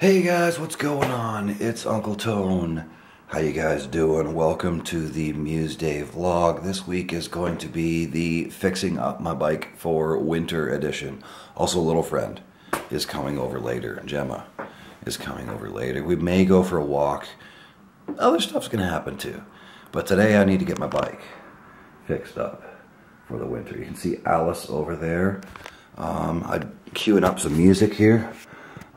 Hey guys, what's going on? It's Uncle Tone. How you guys doing? Welcome to the Muesday vlog. This week is going to be the fixing up my bike for winter edition. Also, a little friend is coming over later. Gemma is coming over later. We may go for a walk. Other stuff's gonna happen too. But today I need to get my bike fixed up for the winter. You can see Alice over there. Um, I'm queuing up some music here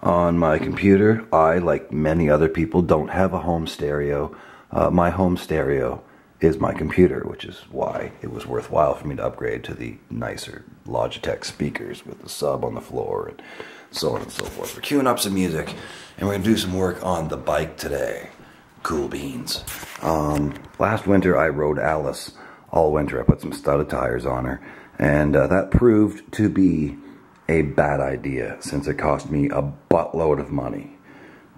on my computer. I, like many other people, don't have a home stereo. Uh, my home stereo is my computer, which is why it was worthwhile for me to upgrade to the nicer Logitech speakers with the sub on the floor and so on and so forth. We're queuing up some music and we're gonna do some work on the bike today. Cool beans. Um, last winter I rode Alice all winter. I put some studded tires on her and uh, that proved to be a bad idea since it cost me a buttload of money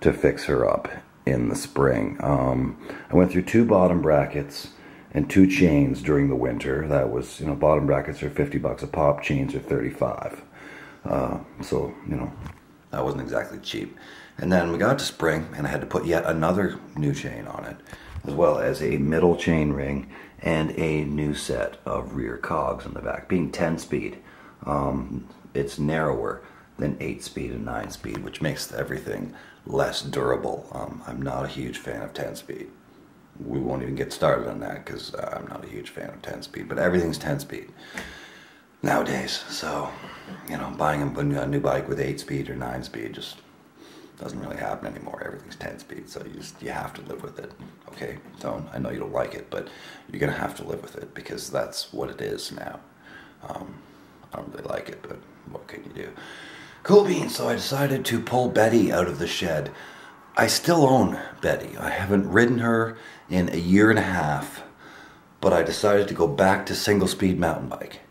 to fix her up in the spring. Um, I went through two bottom brackets and two chains during the winter. That was, you know, bottom brackets are 50 bucks a pop, chains are 35. Uh, so, you know, that wasn't exactly cheap. And then we got to spring and I had to put yet another new chain on it, as well as a middle chain ring and a new set of rear cogs on the back, being 10 speed. Um, it's narrower than 8 speed and 9 speed, which makes everything less durable. Um, I'm not a huge fan of 10 speed. We won't even get started on that because uh, I'm not a huge fan of 10 speed, but everything's 10 speed nowadays. So, you know, buying a new bike with 8 speed or 9 speed just doesn't really happen anymore. Everything's 10 speed, so you just you have to live with it. Okay, so I know you don't like it, but you're gonna have to live with it because that's what it is now. Um, I don't really like it, but what can you do? Cool beans. So I decided to pull Betty out of the shed. I still own Betty. I haven't ridden her in a year and a half, but I decided to go back to single speed mountain bike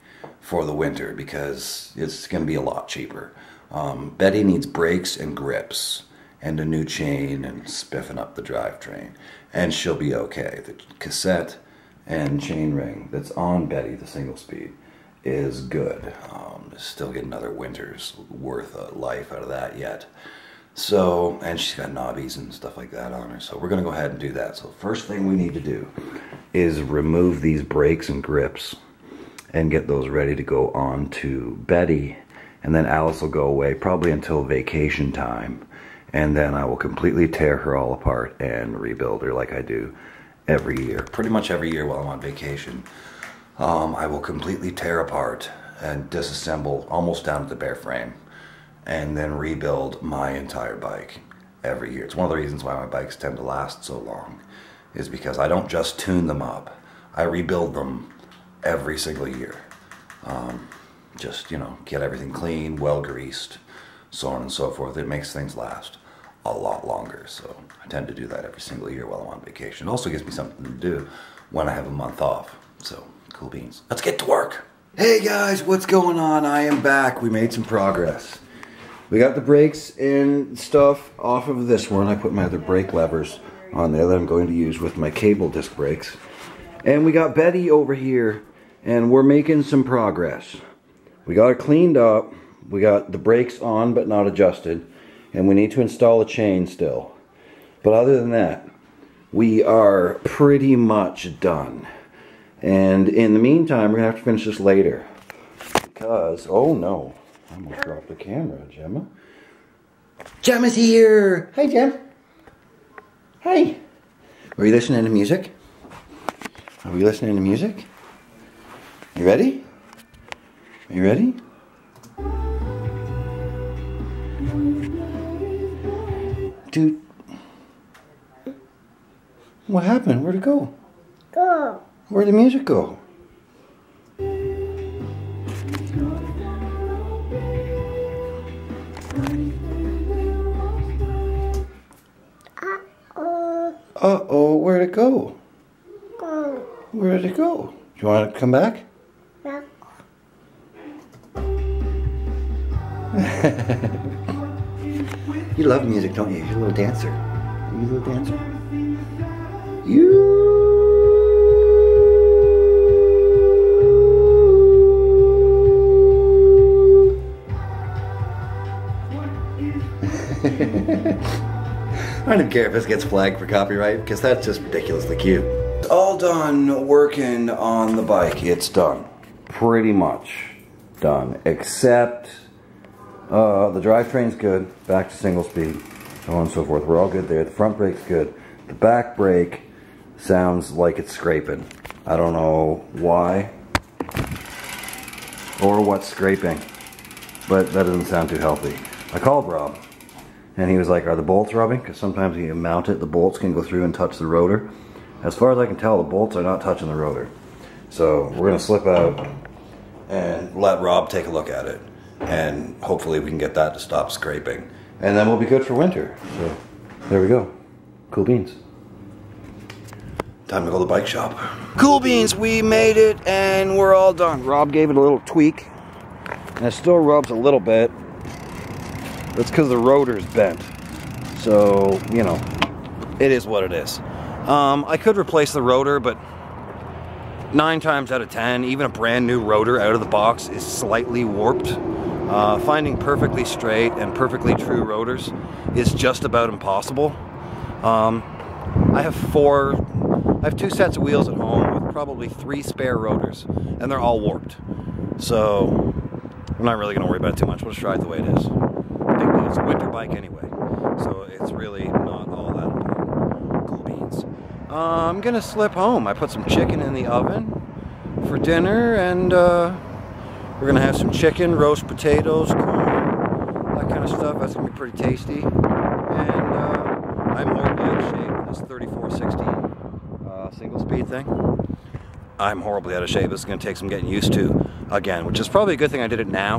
for the winter because it's going to be a lot cheaper. Um, Betty needs brakes and grips and a new chain and spiffing up the drivetrain, and she'll be okay. The cassette and chain ring that's on Betty, the single speed, is good. Um, still get another winter's worth of life out of that yet. So, and she's got knobbies and stuff like that on her. So we're gonna go ahead and do that. So first thing we need to do is remove these brakes and grips and get those ready to go on to Betty. And then Alice will go away probably until vacation time. And then I will completely tear her all apart and rebuild her like I do every year. Pretty much every year while I'm on vacation um, I will completely tear apart and disassemble almost down to the bare frame and then rebuild my entire bike every year. It's one of the reasons why my bikes tend to last so long is because I don't just tune them up. I rebuild them every single year. Um, just, you know, get everything clean, well greased, so on and so forth. It makes things last a lot longer. So I tend to do that every single year while I'm on vacation. It also gives me something to do when I have a month off. So Cool beans. Let's get to work. Hey guys, what's going on? I am back. We made some progress. We got the brakes and stuff off of this one. I put my other brake levers on there that I'm going to use with my cable disc brakes. And we got Betty over here and we're making some progress. We got it cleaned up. We got the brakes on but not adjusted. And we need to install a chain still. But other than that, we are pretty much done. And in the meantime, we're going to have to finish this later. Because, oh no, I almost dropped the camera, Gemma. Gemma's here! Hi, Gem. Hi. Are you listening to music? Are we listening to music? You ready? Are you ready? Dude. What happened? Where'd it go? Go. Where'd the music go? Uh-oh. Uh-oh, where'd it go? Go. Where did it go? Do you want it to come back? Back. you love music, don't you? You're a little dancer. Are you a little dancer? I don't care if this gets flagged for copyright because that's just ridiculously cute. All done working on the bike. It's done. Pretty much done. Except uh, the drivetrain's good. Back to single speed. So on and so forth. We're all good there. The front brake's good. The back brake sounds like it's scraping. I don't know why or what's scraping, but that doesn't sound too healthy. I called Rob and he was like, are the bolts rubbing? Because sometimes when you mount it, the bolts can go through and touch the rotor. As far as I can tell, the bolts are not touching the rotor. So we're gonna slip out and let Rob take a look at it. And hopefully we can get that to stop scraping. And then we'll be good for winter. So there we go. Cool beans. Time to go to the bike shop. Cool beans, we made it and we're all done. Rob gave it a little tweak. And it still rubs a little bit. That's because the rotor's bent. So, you know, it is what it is. Um, I could replace the rotor, but nine times out of ten, even a brand new rotor out of the box is slightly warped. Uh, finding perfectly straight and perfectly true rotors is just about impossible. Um, I have four, I have two sets of wheels at home with probably three spare rotors, and they're all warped. So I'm not really going to worry about it too much. We'll just ride the way it is. It's a winter bike anyway, so it's really not all that important. Cool beans. Uh, I'm gonna slip home. I put some chicken in the oven for dinner, and uh, we're gonna have some chicken, roast potatoes, corn, that kind of stuff. That's gonna be pretty tasty. And uh, I'm horribly out of shape in this 3460 uh, single speed thing. I'm horribly out of shape. This is to take some getting used to again, which is probably a good thing I did it now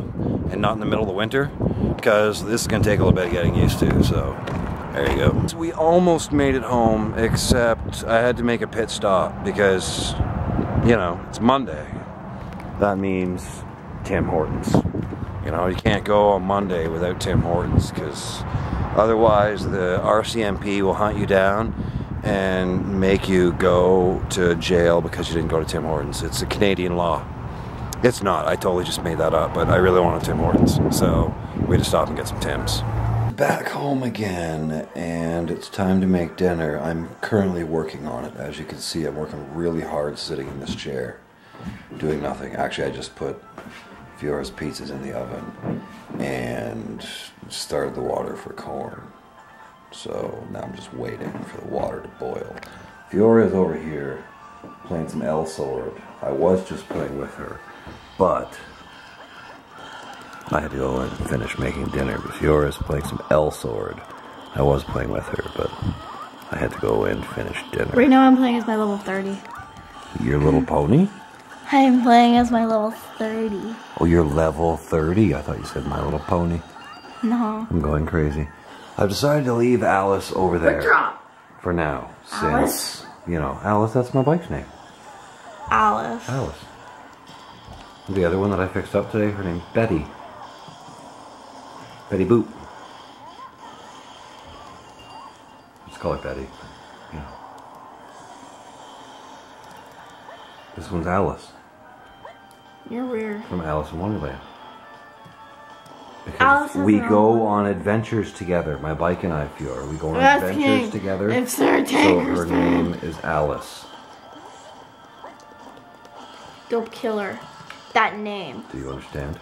and not in the middle of the winter because this is going to take a little bit of getting used to. So there you go. So we almost made it home, except I had to make a pit stop because, you know, it's Monday. That means Tim Hortons. You know, you can't go on Monday without Tim Hortons because otherwise the RCMP will hunt you down and make you go to jail because you didn't go to Tim Hortons. It's a Canadian law. It's not. I totally just made that up, but I really wanted Tim Hortons. So we had to stop and get some Tims. Back home again, and it's time to make dinner. I'm currently working on it. As you can see, I'm working really hard sitting in this chair, doing nothing. Actually, I just put Fiora's pizzas in the oven and started the water for corn. So now I'm just waiting for the water to boil. Fiora is over here playing some Elsword. I was just playing with her, but I had to go and finish making dinner. But Fiora is playing some Elsword. I was playing with her, but I had to go and finish dinner. Right now I'm playing as my level 30. Your little pony? I'm playing as my level 30. Oh, you're level 30? I thought you said My Little Pony. No. I'm going crazy. I've decided to leave Alice over there drop. for now. Since, Alice? you know, Alice, that's my bike's name. Alice. Alice. The other one that I fixed up today, her name's Betty. Betty Boop. Let's call it Betty. You know. This one's Alice You're weird. from Alice in Wonderland. Because Alice we go on adventures together. My bike and I, Fiora. We go on Asking adventures together. if Sir so her name is Alice. Dope killer. That name. Do you understand?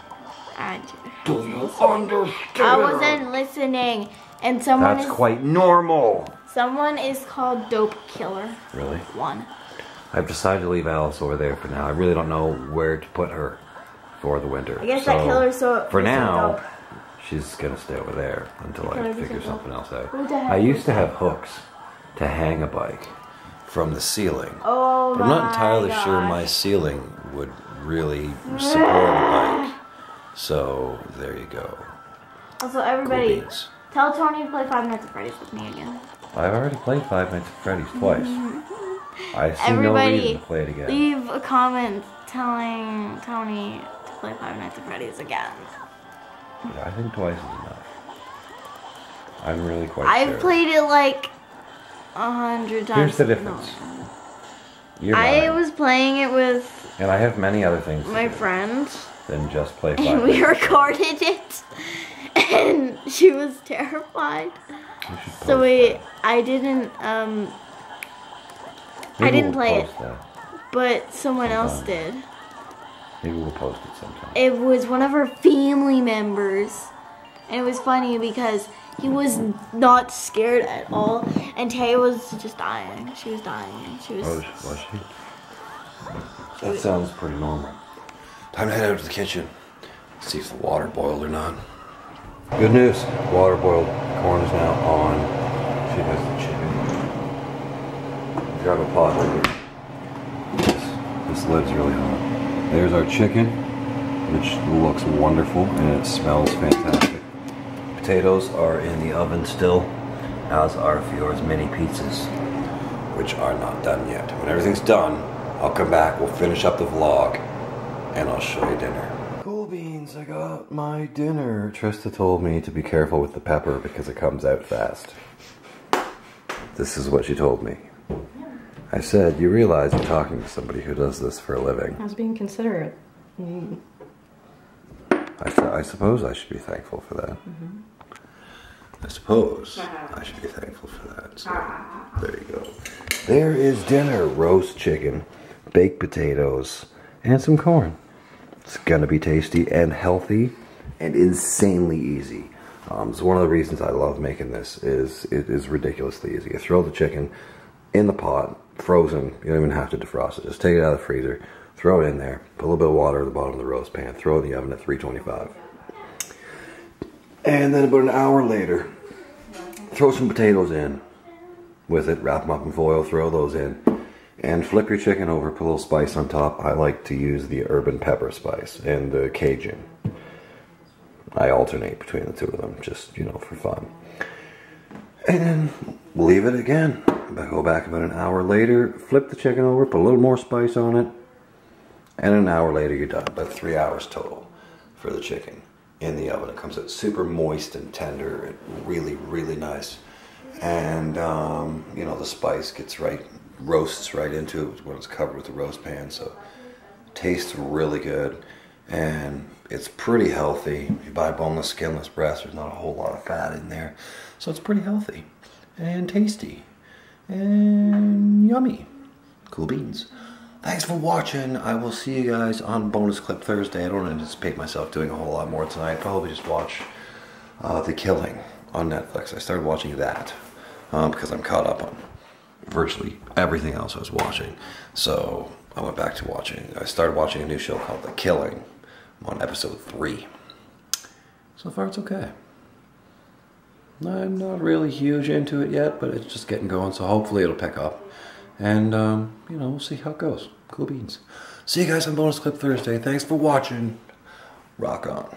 I, Do you understand? I wasn't listening. And someone That's is quite normal. someone is called Dope Killer. Really? One. I've decided to leave Alice over there for now. I really don't know where to put her for the winter. I guess that killer's so For now, dope. she's gonna stay over there until I figure so something else out. Who the heck I used to have hooks to hang a bike from the ceiling. Oh But I'm not entirely sure my ceiling would really support a bike. So there you go. Also, Cool everybody, beans. tell Tony to play Five Nights at Freddy's with me again. I've already played Five Nights at Freddy's twice. I see no Everybody, reason to play it again. leave a comment telling Tony to play Five Nights at Freddy's again. I think twice is enough. I'm really quite I've sure. played it like a hundred times. Here's the difference. No. I was playing it with And I have many other things my friend, than just play and we Nights. recorded it, and she was terrified. So we, that. I didn't, um, I didn't we'll play it. that. but someone else did. Maybe we'll post it sometime. It was one of her family members, and it was funny because he was not scared at all, and Tay was just dying. She was dying. She was. Oh, was she? That sounds pretty normal. Time to head out to the kitchen. See if the water boiled or not. Good news. Water boiled corn is now on. She has the chicken. Grab a pot later. This, this lid's really hot. There's our chicken, which looks wonderful and it smells fantastic. Potatoes are in the oven still, as are Fiora's mini pizzas, which are not done yet. When everything's done, I'll come back, we'll finish up the vlog, and I'll show you dinner. Cool beans, I got my dinner. Trista told me to be careful with the pepper because it comes out fast. This is what she told me. I said, you realize you're talking to somebody who does this for a living. I was being considerate. I, su- I suppose I should be thankful for that. Mm-hmm. I suppose ah. I should be thankful for that. So, ah. there you go. There is dinner roast chicken, baked potatoes, and some corn. It's gonna be tasty and healthy and insanely easy. Um, so one of the reasons I love making this is it is ridiculously easy. You throw the chicken in the pot, frozen. You don't even have to defrost it. Just take it out of the freezer, throw it in there, put a little bit of water at the bottom of the roast pan, throw it in the oven at 325. And then about an hour later, throw some potatoes in with it, wrap them up in foil, throw those in, and flip your chicken over, put a little spice on top. I like to use the urban pepper spice and the Cajun. I alternate between the two of them, just, you know, for fun. And then leave it again. Go back about an hour later, flip the chicken over, put a little more spice on it, and an hour later you're done. About three hours total for the chicken in the oven. It comes out super moist and tender, and really, really nice. And um, you know the spice gets right, roasts right into it when it's covered with the roast pan. So tastes really good, and it's pretty healthy. You buy boneless, skinless breast, there's not a whole lot of fat in there, so it's pretty healthy and tasty and yummy. Cool beans. Thanks for watching. I will see you guys on bonus clip Thursday. I don't anticipate myself doing a whole lot more tonight. Probably just watch uh, The Killing on Netflix. I started watching that um, because I'm caught up on virtually everything else I was watching. So I went back to watching. I started watching a new show called The Killing. I'm on episode three. So far, it's okay. I'm not really huge into it yet, but it's just getting going. So hopefully, it'll pick up. And, um, you know, we'll see how it goes. Cool beans. See you guys on Bonus Clip Thursday. Thanks for watching. Rock on.